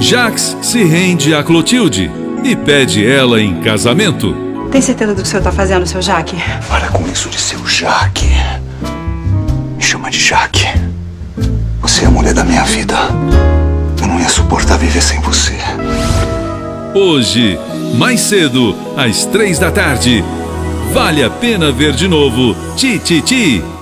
Jax se rende a Clotilde e pede ela em casamento. Tem certeza do que o senhor tá fazendo, seu Jaque? Para com isso de seu Jaque. Me chama de Jaque. Você é a mulher da minha vida. Eu não ia suportar viver sem você. Hoje, mais cedo, às três da tarde. Vale a pena ver de novo Ti Ti Ti.